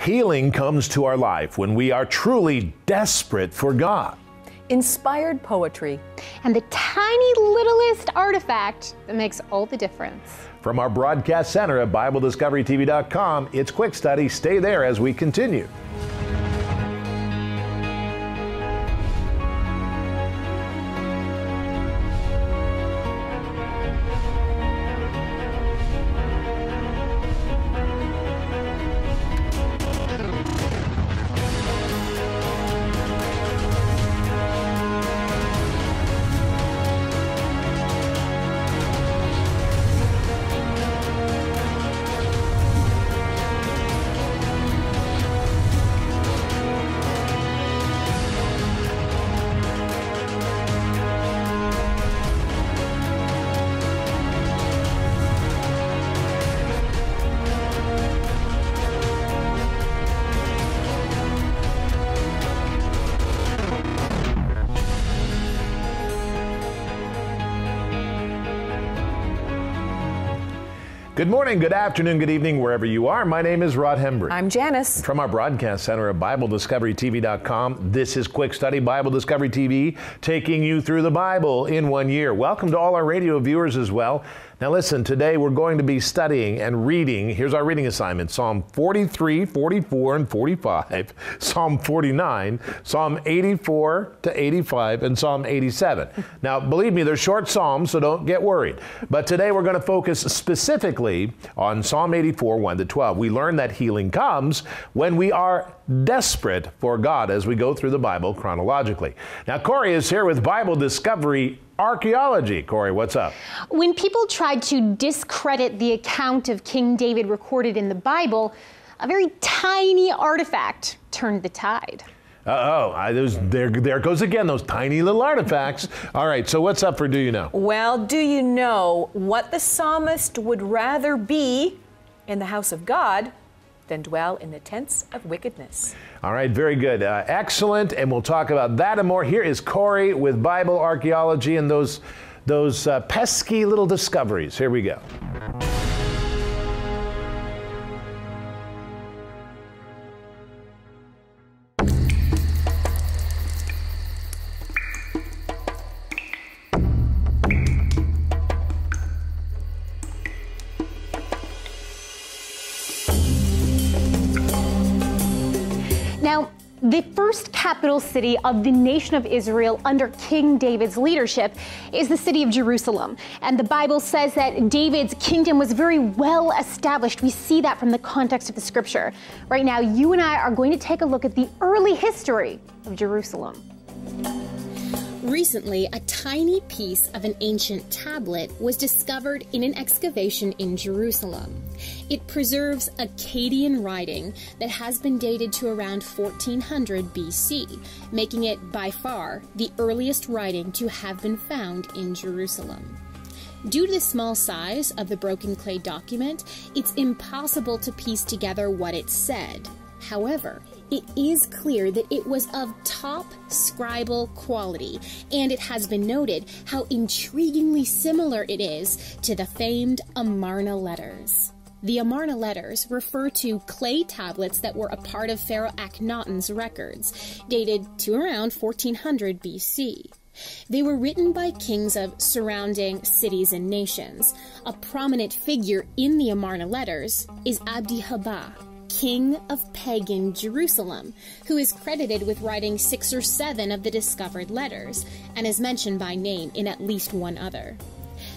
Healing comes to our life when we are truly desperate for God. Inspired poetry. And the tiny littlest artifact that makes all the difference. From our broadcast center at BibleDiscoveryTV.com, it's Quick Study. Stay there as we continue. Good morning, good afternoon, good evening, wherever you are. My name is Rod Hembree. I'm Janice. From our broadcast center at BibleDiscoveryTV.com, this is Quick Study Bible Discovery TV, taking you through the Bible in one year. Welcome to all our radio viewers as well. Now, listen, today we're going to be studying and reading. Here's our reading assignment Psalm 43, 44, and 45, Psalm 49, Psalm 84 to 85, and Psalm 87. Now, believe me, they're short Psalms, so don't get worried. But today we're going to focus specifically on Psalm 84, 1 to 12. We learn that healing comes when we are desperate for God as we go through the Bible chronologically. Now, Corey is here with Bible Discovery archaeology. Corey, what's up? When people tried to discredit the account of King David recorded in the Bible, a very tiny artifact turned the tide. Uh oh, those, there, there goes again, those tiny little artifacts. All right, so what's up for Do You Know? Well, do you know what the psalmist would rather be in the house of God than dwell in the tents of wickedness. All right, very good. Uh, excellent. And we'll talk about that and more. Here is Corey with Bible archaeology and those, those uh, pesky little discoveries. Here we go. The first capital city of the nation of Israel under King David's leadership is the city of Jerusalem. And the Bible says that David's kingdom was very well established. We see that from the context of the scripture. Right now, you and I are going to take a look at the early history of Jerusalem. Recently, a tiny piece of an ancient tablet was discovered in an excavation in Jerusalem. It preserves Akkadian writing that has been dated to around 1400 BC, making it by far the earliest writing to have been found in Jerusalem. Due to the small size of the broken clay document, it's impossible to piece together what it said. However, it is clear that it was of top scribal quality, and it has been noted how intriguingly similar it is to the famed Amarna letters. The Amarna letters refer to clay tablets that were a part of Pharaoh Akhenaten's records, dated to around 1400 BC. They were written by kings of surrounding cities and nations. A prominent figure in the Amarna letters is Abdi Habah, king of pagan Jerusalem, who is credited with writing six or seven of the discovered letters, and is mentioned by name in at least one other.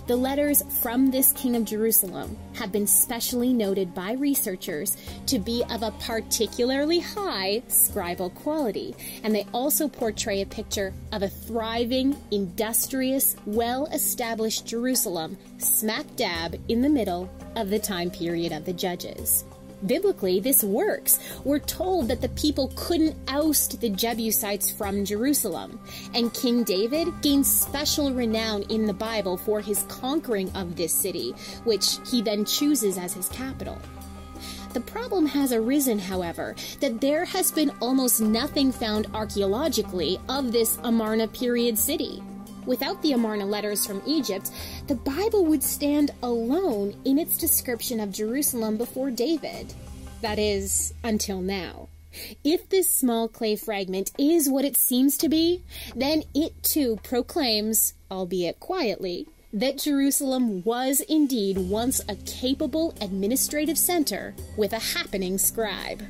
The letters from this king of Jerusalem have been specially noted by researchers to be of a particularly high scribal quality, and they also portray a picture of a thriving, industrious, well established Jerusalem smack dab in the middle of the time period of the Judges. Biblically, this works. We're told that the people couldn't oust the Jebusites from Jerusalem, and King David gained special renown in the Bible for his conquering of this city, which he then chooses as his capital. The problem has arisen, however, that there has been almost nothing found archaeologically of this Amarna period city. Without the Amarna letters from Egypt, the Bible would stand alone in its description of Jerusalem before David. That is, until now. If this small clay fragment is what it seems to be, then it too proclaims, albeit quietly, that Jerusalem was indeed once a capable administrative center with a happening scribe.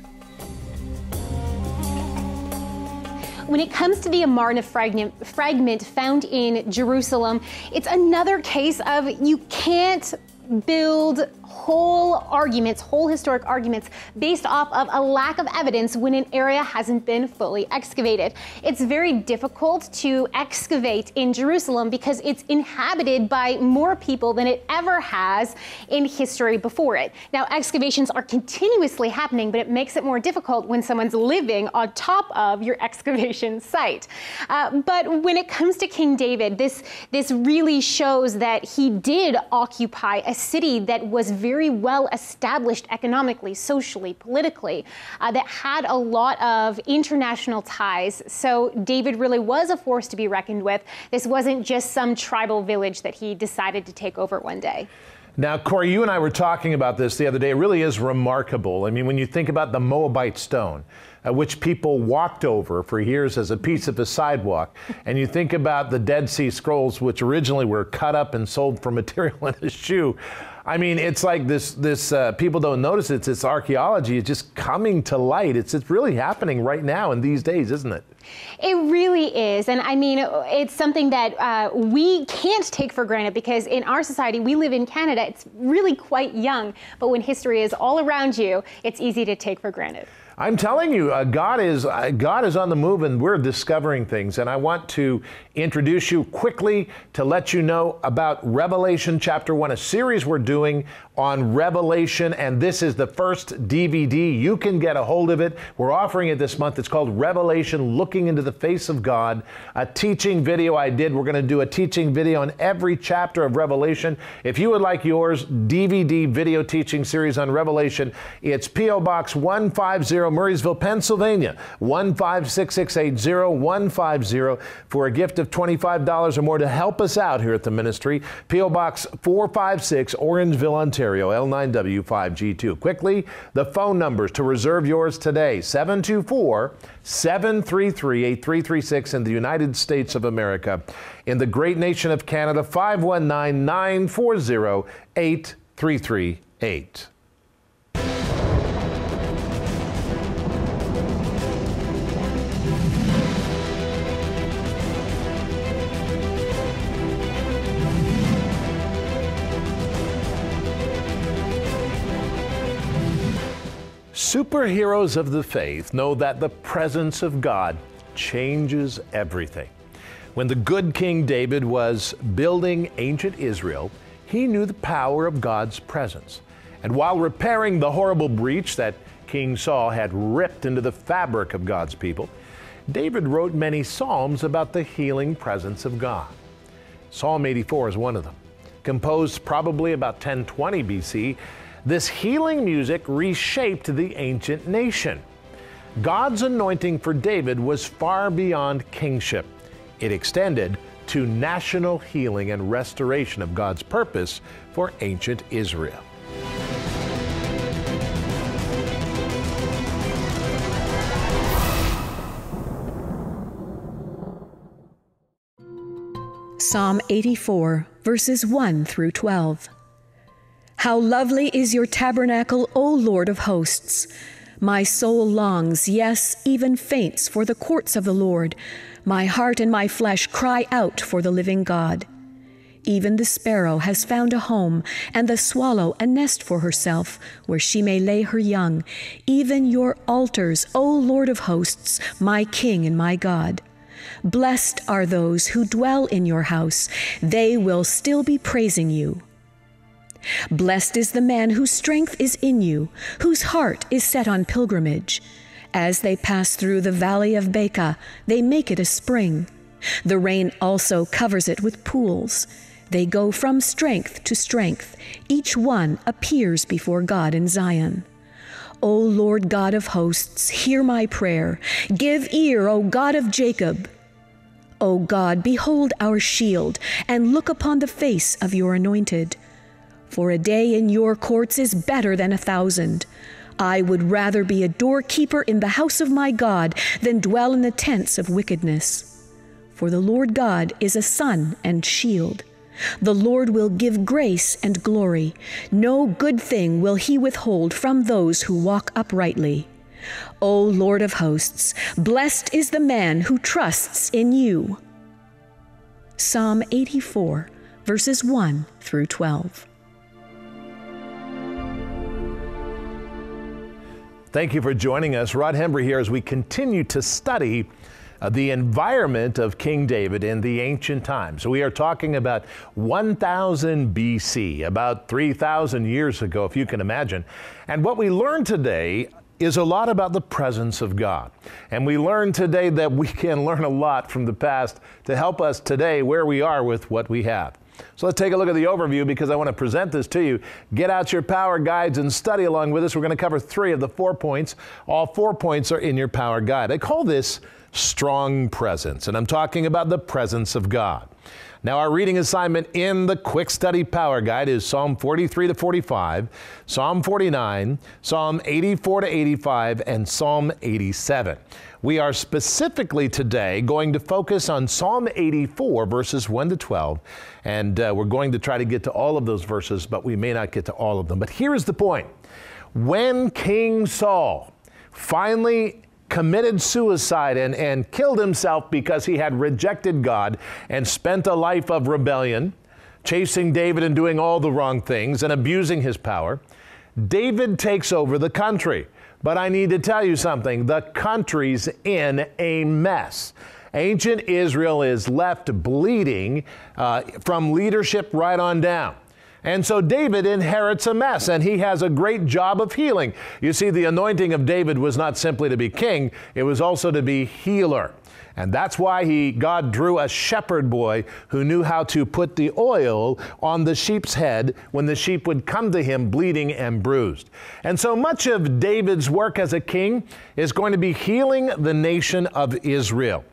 When it comes to the Amarna fragment, fragment found in Jerusalem, it's another case of you can't build whole arguments, whole historic arguments, based off of a lack of evidence when an area hasn't been fully excavated. It's very difficult to excavate in Jerusalem because it's inhabited by more people than it ever has in history before it. Now, excavations are continuously happening, but it makes it more difficult when someone's living on top of your excavation site. Uh, but when it comes to King David, this, this really shows that he did occupy a city that was very well established economically, socially, politically, uh, that had a lot of international ties. So David really was a force to be reckoned with. This wasn't just some tribal village that he decided to take over one day. Now, Corey, you and I were talking about this the other day. It really is remarkable. I mean, when you think about the Moabite stone, uh, which people walked over for years as a piece of a sidewalk, and you think about the Dead Sea Scrolls, which originally were cut up and sold for material in a shoe. I mean, it's like this. This uh, people don't notice it. It's this archaeology. It's just coming to light. It's it's really happening right now in these days, isn't it? It really is. And I mean, it's something that uh, we can't take for granted because in our society, we live in Canada. It's really quite young. But when history is all around you, it's easy to take for granted. I'm telling you, uh, God is uh, God is on the move, and we're discovering things. And I want to introduce you quickly to let you know about Revelation chapter one, a series we're doing on Revelation, and this is the first DVD. You can get a hold of it. We're offering it this month. It's called Revelation: Looking into the Face of God. A teaching video I did. We're going to do a teaching video on every chapter of Revelation. If you would like yours, DVD video teaching series on Revelation, it's PO Box 150. Murrysville, Pennsylvania, 15680 for a gift of $25 or more to help us out here at the ministry. P.O. Box 456, Orangeville, Ontario, L9W5G2. Quickly, the phone numbers to reserve yours today 724 733 8336 in the United States of America. In the great nation of Canada, 519 940 8338. Superheroes of the faith know that the presence of God changes everything. When the good King David was building ancient Israel, he knew the power of God's presence. And while repairing the horrible breach that King Saul had ripped into the fabric of God's people, David wrote many psalms about the healing presence of God. Psalm 84 is one of them. Composed probably about 1020 BC, this healing music reshaped the ancient nation. God's anointing for David was far beyond kingship. It extended to national healing and restoration of God's purpose for ancient Israel. Psalm 84, verses 1 through 12. How lovely is your tabernacle, O Lord of hosts! My soul longs, yes, even faints, for the courts of the Lord. My heart and my flesh cry out for the living God. Even the sparrow has found a home, and the swallow a nest for herself, where she may lay her young. Even your altars, O Lord of hosts, my King and my God. Blessed are those who dwell in your house, they will still be praising you. Blessed is the man whose strength is in you, whose heart is set on pilgrimage. As they pass through the valley of Baca, they make it a spring. The rain also covers it with pools. They go from strength to strength. Each one appears before God in Zion. O Lord God of hosts, hear my prayer. Give ear, O God of Jacob. O God, behold our shield, and look upon the face of your anointed. For a day in your courts is better than a thousand. I would rather be a doorkeeper in the house of my God than dwell in the tents of wickedness. For the Lord God is a sun and shield. The Lord will give grace and glory. No good thing will he withhold from those who walk uprightly. O Lord of hosts, blessed is the man who trusts in you. Psalm 84, verses 1 through 12. Thank you for joining us. Rod Hembree here as we continue to study uh, the environment of King David in the ancient times. We are talking about 1000 BC, about 3,000 years ago, if you can imagine. And what we learned today is a lot about the presence of God. And we learned today that we can learn a lot from the past to help us today where we are with what we have. So let's take a look at the overview because I want to present this to you. Get out your power guides and study along with us. We're going to cover three of the four points. All four points are in your power guide. I call this strong presence, and I'm talking about the presence of God. Now, our reading assignment in the Quick Study Power Guide is Psalm 43 to 45, Psalm 49, Psalm 84 to 85, and Psalm 87. We are specifically today going to focus on Psalm 84, verses 1 to 12, and uh, we're going to try to get to all of those verses, but we may not get to all of them. But here is the point when King Saul finally committed suicide and, and killed himself because he had rejected God and spent a life of rebellion, chasing David and doing all the wrong things and abusing his power, David takes over the country. But I need to tell you something the country's in a mess. Ancient Israel is left bleeding uh, from leadership right on down. And so David inherits a mess, and he has a great job of healing. You see, the anointing of David was not simply to be king, it was also to be healer. And that's why he, God drew a shepherd boy who knew how to put the oil on the sheep's head when the sheep would come to him bleeding and bruised. And so much of David's work as a king is going to be healing the nation of Israel.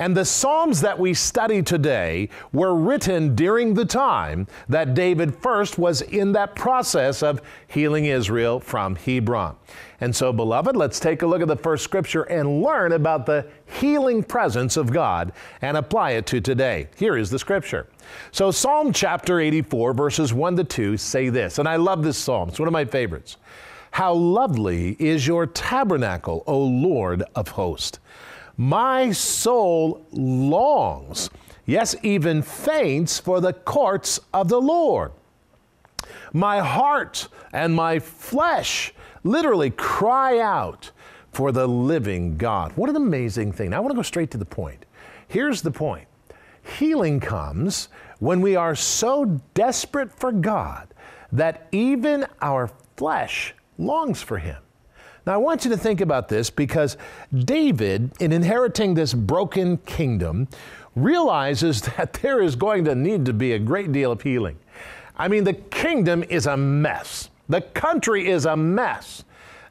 And the Psalms that we study today were written during the time that David first was in that process of healing Israel from Hebron. And so, beloved, let's take a look at the first scripture and learn about the healing presence of God and apply it to today. Here is the scripture. So, Psalm chapter 84, verses 1 to 2 say this, and I love this psalm, it's one of my favorites. How lovely is your tabernacle, O Lord of hosts! My soul longs, yes, even faints for the courts of the Lord. My heart and my flesh literally cry out for the living God. What an amazing thing. Now, I want to go straight to the point. Here's the point healing comes when we are so desperate for God that even our flesh longs for Him. Now, I want you to think about this because David, in inheriting this broken kingdom, realizes that there is going to need to be a great deal of healing. I mean, the kingdom is a mess, the country is a mess.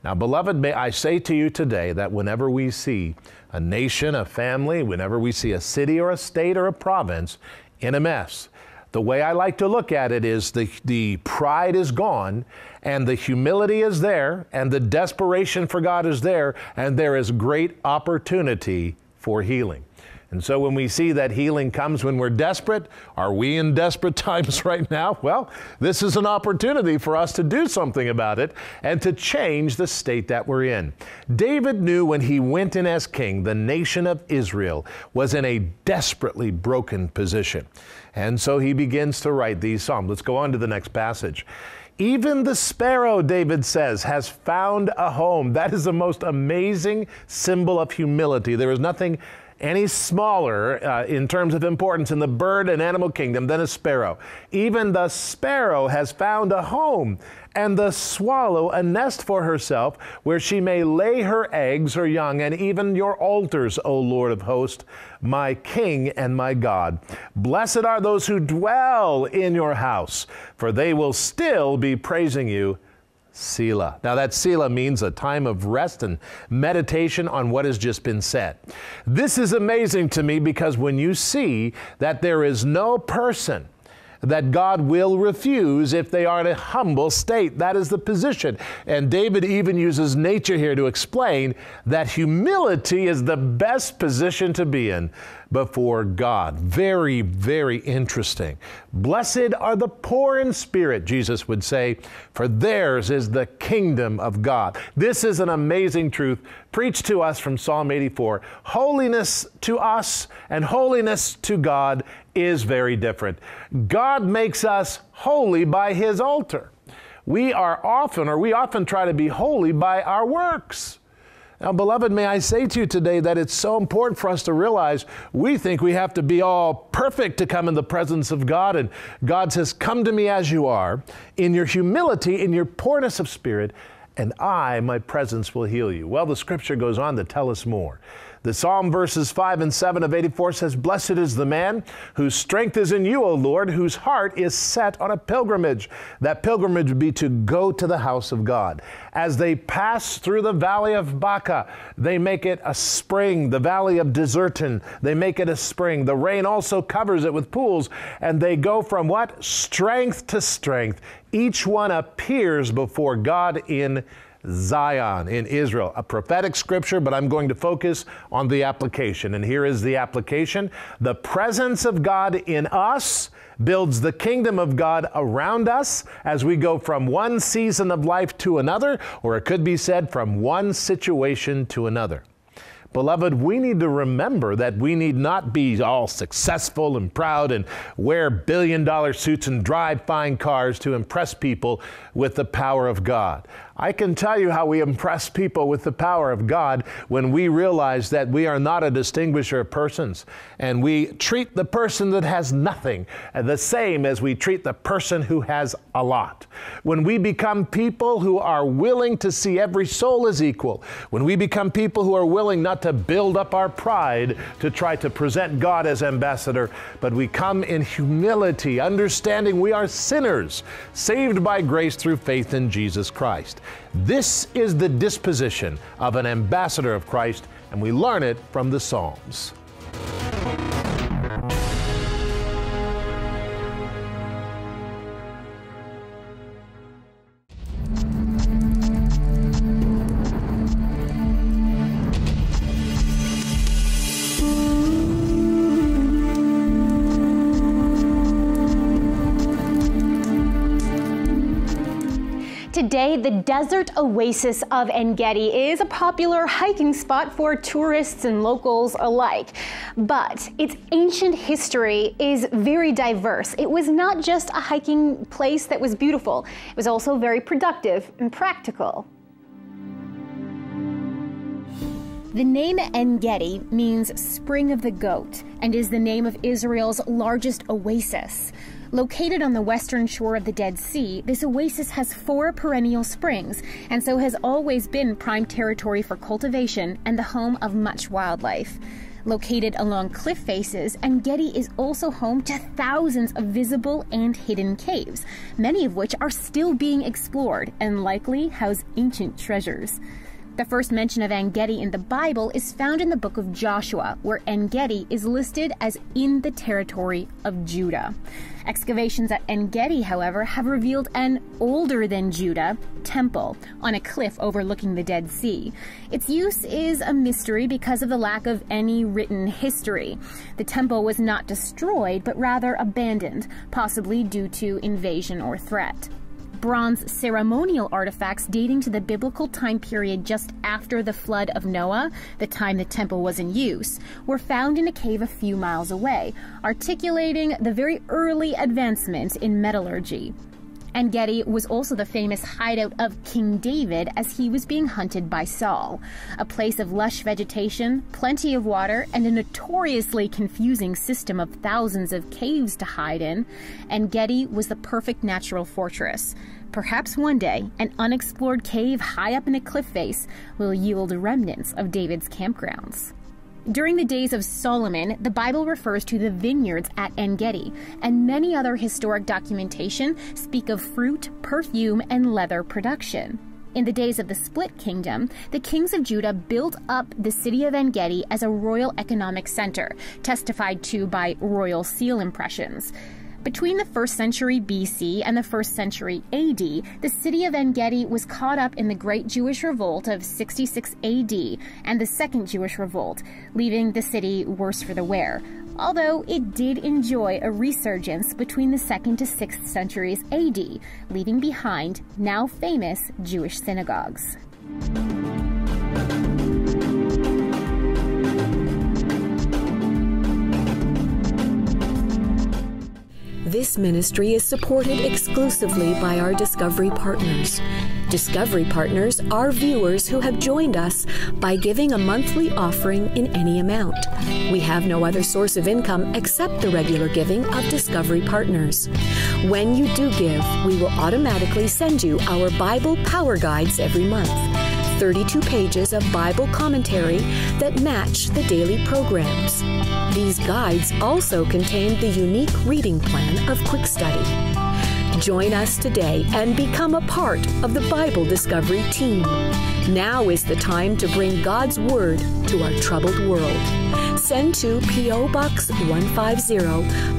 Now, beloved, may I say to you today that whenever we see a nation, a family, whenever we see a city or a state or a province in a mess, the way I like to look at it is the, the pride is gone and the humility is there and the desperation for God is there and there is great opportunity for healing. And so when we see that healing comes when we're desperate, are we in desperate times right now? Well, this is an opportunity for us to do something about it and to change the state that we're in. David knew when he went in as king, the nation of Israel was in a desperately broken position. And so he begins to write these Psalms. Let's go on to the next passage. Even the sparrow, David says, has found a home. That is the most amazing symbol of humility. There is nothing any smaller uh, in terms of importance in the bird and animal kingdom than a sparrow. Even the sparrow has found a home, and the swallow a nest for herself where she may lay her eggs or young, and even your altars, O Lord of hosts, my King and my God. Blessed are those who dwell in your house, for they will still be praising you Selah. Now, that Selah means a time of rest and meditation on what has just been said. This is amazing to me because when you see that there is no person that God will refuse if they are in a humble state. That is the position. And David even uses nature here to explain that humility is the best position to be in before God. Very, very interesting. Blessed are the poor in spirit, Jesus would say, for theirs is the kingdom of God. This is an amazing truth preached to us from Psalm 84. Holiness to us and holiness to God is very different. God makes us holy by His altar. We are often, or we often try to be holy by our works. Now, beloved, may I say to you today that it's so important for us to realize we think we have to be all perfect to come in the presence of God. And God says, Come to me as you are, in your humility, in your poorness of spirit, and I, my presence, will heal you. Well, the scripture goes on to tell us more. The Psalm verses 5 and 7 of 84 says, Blessed is the man whose strength is in you, O Lord, whose heart is set on a pilgrimage. That pilgrimage would be to go to the house of God. As they pass through the valley of Baca, they make it a spring. The valley of Deserton, they make it a spring. The rain also covers it with pools, and they go from what? Strength to strength. Each one appears before God in Zion in Israel. A prophetic scripture, but I'm going to focus on the application. And here is the application The presence of God in us builds the kingdom of God around us as we go from one season of life to another, or it could be said from one situation to another. Beloved, we need to remember that we need not be all successful and proud and wear billion dollar suits and drive fine cars to impress people with the power of God. I can tell you how we impress people with the power of God when we realize that we are not a distinguisher of persons and we treat the person that has nothing the same as we treat the person who has a lot. When we become people who are willing to see every soul as equal, when we become people who are willing not to build up our pride to try to present God as ambassador, but we come in humility, understanding we are sinners, saved by grace through faith in Jesus Christ. This is the disposition of an ambassador of Christ, and we learn it from the Psalms. Today, the desert oasis of Engedi is a popular hiking spot for tourists and locals alike. But its ancient history is very diverse. It was not just a hiking place that was beautiful, it was also very productive and practical. The name Engedi means spring of the goat and is the name of Israel's largest oasis. Located on the western shore of the Dead Sea, this oasis has four perennial springs and so has always been prime territory for cultivation and the home of much wildlife. Located along cliff faces, Engedi is also home to thousands of visible and hidden caves, many of which are still being explored and likely house ancient treasures. The first mention of Engedi in the Bible is found in the book of Joshua, where Engedi is listed as in the territory of Judah. Excavations at Engedi, however, have revealed an older than Judah temple on a cliff overlooking the Dead Sea. Its use is a mystery because of the lack of any written history. The temple was not destroyed, but rather abandoned, possibly due to invasion or threat bronze ceremonial artifacts dating to the biblical time period just after the flood of Noah, the time the temple was in use, were found in a cave a few miles away, articulating the very early advancement in metallurgy. Engedi was also the famous hideout of King David as he was being hunted by Saul. A place of lush vegetation, plenty of water, and a notoriously confusing system of thousands of caves to hide in, Engedi was the perfect natural fortress. Perhaps one day, an unexplored cave high up in a cliff face will yield remnants of David's campgrounds. During the days of Solomon, the Bible refers to the vineyards at Engedi, and many other historic documentation speak of fruit, perfume, and leather production. In the days of the split kingdom, the kings of Judah built up the city of Engedi as a royal economic center, testified to by royal seal impressions. Between the 1st century BC and the 1st century AD, the city of En Gedi was caught up in the Great Jewish Revolt of 66 AD and the Second Jewish Revolt, leaving the city worse for the wear. Although it did enjoy a resurgence between the 2nd to 6th centuries AD, leaving behind now famous Jewish synagogues. This ministry is supported exclusively by our Discovery partners. Discovery partners are viewers who have joined us by giving a monthly offering in any amount. We have no other source of income except the regular giving of Discovery partners. When you do give, we will automatically send you our Bible Power Guides every month. 32 pages of Bible commentary that match the daily programs. These guides also contain the unique reading plan of Quick Study. Join us today and become a part of the Bible Discovery team. Now is the time to bring God's Word to our troubled world. Send to P.O. Box 150,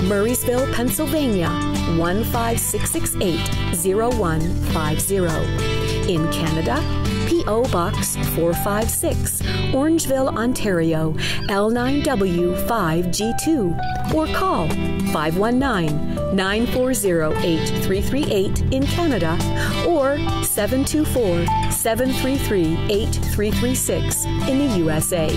Murrysville, Pennsylvania 15668 0150. In Canada, P.O. Box 456, Orangeville, Ontario, L9W5G2, or call 519 940 8338 in Canada or 724 733 8336 in the USA.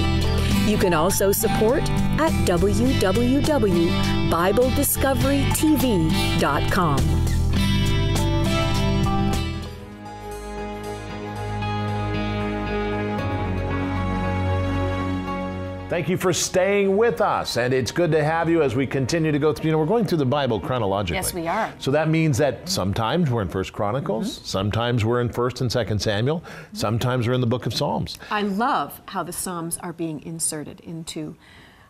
You can also support at www.BibleDiscoveryTV.com. Thank you for staying with us, and it's good to have you as we continue to go through. You know, we're going through the Bible chronologically. Yes, we are. So that means that sometimes we're in First Chronicles, Mm-hmm. sometimes we're in First and Second Samuel, sometimes we're in the Book of Psalms. I love how the Psalms are being inserted into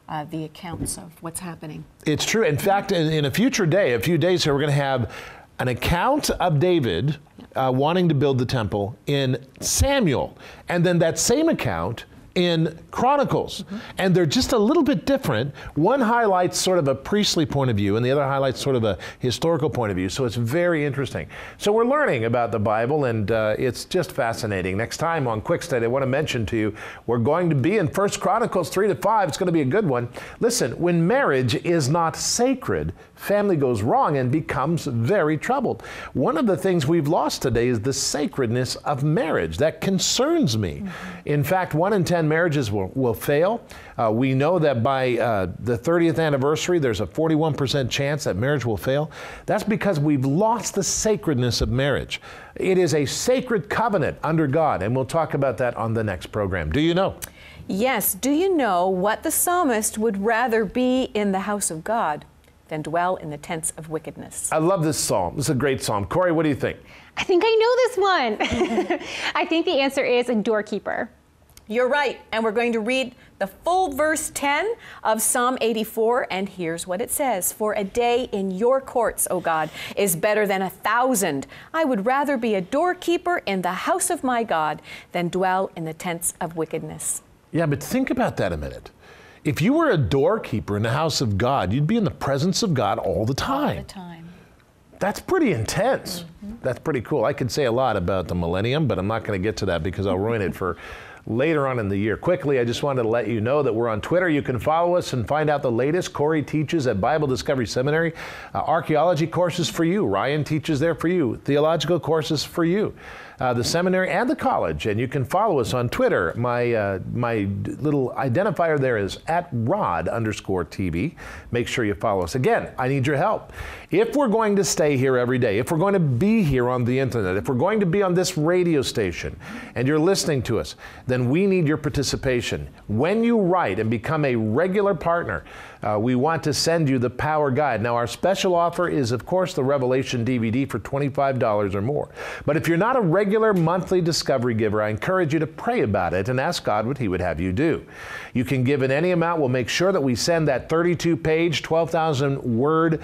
uh, the accounts of what's happening. It's true. In fact, in, in a future day, a few days here, we're going to have an account of David uh, wanting to build the temple in Samuel, and then that same account in Chronicles. And they're just a little bit different. One highlights sort of a priestly point of view, and the other highlights sort of a historical point of view. So it's very interesting. So we're learning about the Bible, and uh, it's just fascinating. Next time on Quick Study, I want to mention to you, we're going to be in First Chronicles 3 to 5. It's going to be a good one. Listen, when marriage is not sacred, family goes wrong and becomes very troubled. One of the things we've lost today is the sacredness of marriage. That concerns me. In fact, one in 10 marriages will, will fail. Uh, we know that by uh, the 30th anniversary, there's a 41% chance that marriage will fail. That's because we've lost the sacredness of marriage. It is a sacred covenant under God, and we'll talk about that on the next program. Do you know? Yes, do you know what the psalmist would rather be in the house of God than dwell in the tents of wickedness? I love this psalm. This is a great psalm. Corey, what do you think? I think I know this one. I think the answer is a doorkeeper. You're right, and we're going to read the full verse 10 of Psalm 84, and here's what it says For a day in your courts, O God, is better than a thousand. I would rather be a doorkeeper in the house of my God than dwell in the tents of wickedness. Yeah, but think about that a minute. If you were a doorkeeper in the house of God, you'd be in the presence of God all the time. All the time. That's pretty intense. That's pretty cool. I could say a lot about the millennium, but I'm not going to get to that because I'll ruin it for later on in the year. Quickly, I just wanted to let you know that we're on Twitter. You can follow us and find out the latest. Corey teaches at Bible Discovery Seminary. Uh, archaeology courses for you. Ryan teaches there for you. Theological courses for you. Uh, the seminary and the college, and you can follow us on Twitter. My uh, my little identifier there is at Rod underscore TV. Make sure you follow us. Again, I need your help. If we're going to stay here every day, if we're going to be here on the internet, if we're going to be on this radio station, and you're listening to us, then we need your participation. When you write and become a regular partner, uh, we want to send you the Power Guide. Now, our special offer is, of course, the Revelation DVD for $25 or more. But if you're not a regular monthly Discovery giver, I encourage you to pray about it and ask God what He would have you do. You can give in any amount. We'll make sure that we send that 32 page, 12,000 word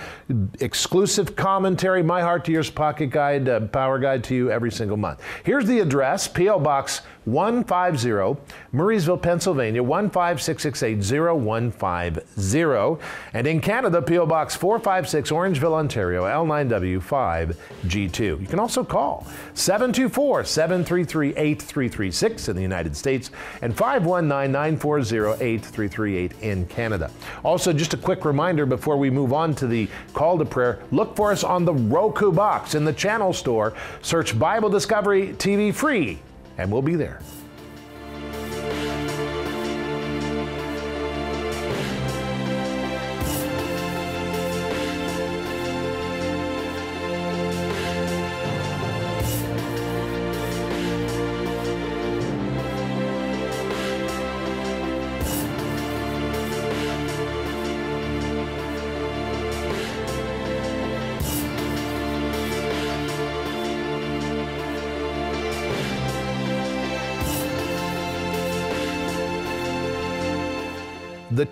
exclusive commentary, My Heart to Yours Pocket Guide, uh, Power Guide to you every single month. Here's the address P.O. Box 150, Murrysville, Pennsylvania 15668 And in Canada, P.O. Box 456, Orangeville, Ontario L9W5G2. You can also call 724 733 8336 in the United States and 519 940 8338 in Canada. Also, just a quick reminder before we move on to the call to prayer look for us on the Roku box in the channel store. Search Bible Discovery TV free, and we'll be there.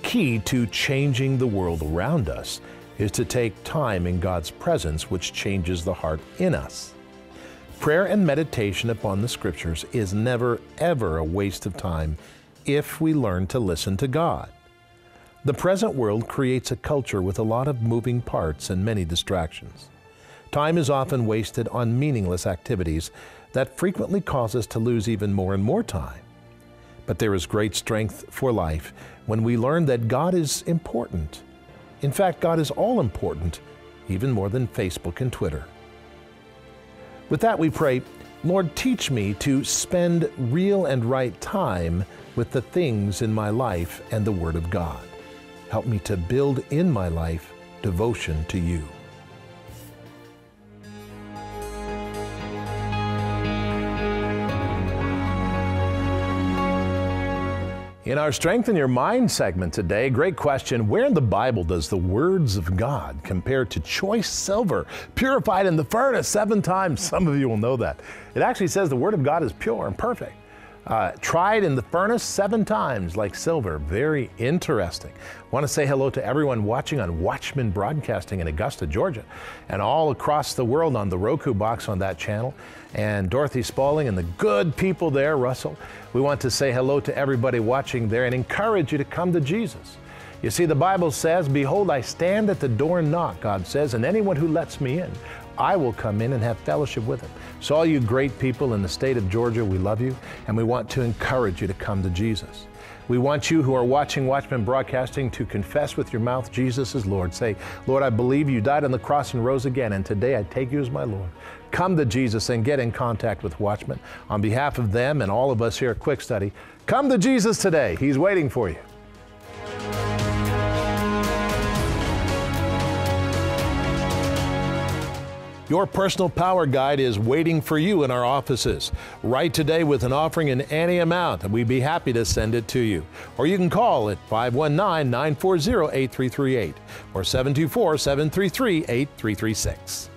Key to changing the world around us is to take time in God's presence, which changes the heart in us. Prayer and meditation upon the Scriptures is never, ever a waste of time if we learn to listen to God. The present world creates a culture with a lot of moving parts and many distractions. Time is often wasted on meaningless activities that frequently cause us to lose even more and more time. But there is great strength for life when we learn that God is important. In fact, God is all important, even more than Facebook and Twitter. With that, we pray, Lord, teach me to spend real and right time with the things in my life and the Word of God. Help me to build in my life devotion to you. In our Strengthen Your Mind segment today, great question. Where in the Bible does the words of God compare to choice silver, purified in the furnace seven times? Some of you will know that. It actually says the Word of God is pure and perfect. Uh, tried in the furnace seven times like silver. Very interesting. Want to say hello to everyone watching on Watchman Broadcasting in Augusta, Georgia, and all across the world on the Roku box on that channel. And Dorothy Spaulding and the good people there, Russell. We want to say hello to everybody watching there and encourage you to come to Jesus. You see, the Bible says, Behold, I stand at the door and knock, God says, and anyone who lets me in, I will come in and have fellowship with him. So, all you great people in the state of Georgia, we love you and we want to encourage you to come to Jesus. We want you who are watching Watchman Broadcasting to confess with your mouth Jesus is Lord. Say, Lord, I believe you died on the cross and rose again, and today I take you as my Lord. Come to Jesus and get in contact with Watchman. On behalf of them and all of us here at Quick Study, come to Jesus today. He's waiting for you. Your personal power guide is waiting for you in our offices. Write today with an offering in any amount, and we'd be happy to send it to you. Or you can call at 519 940 8338 or 724 733 8336.